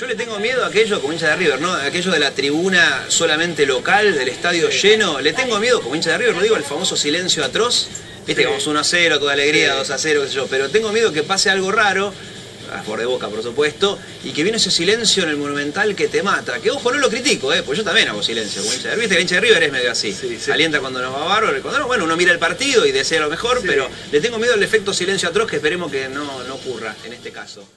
Yo le tengo miedo a aquello como hincha de River, ¿no? Aquello de la tribuna solamente local, del estadio lleno. Le tengo miedo como hincha de River, no digo el famoso silencio atroz. Viste, vamos 1 a 0, toda alegría, 2 a 0, qué sé yo. Pero tengo miedo que pase algo raro, ah, por de boca por supuesto, y que viene ese silencio en el Monumental que te mata. Que ojo, no lo critico, ¿eh? Pues yo también hago silencio como hincha de River. Viste que el hincha de River es medio así. Sí, sí. Alienta cuando nos va bárbaro, cuando no, bueno, uno mira el partido y desea lo mejor, pero le tengo miedo al efecto silencio atroz que esperemos que no, no ocurra en este caso.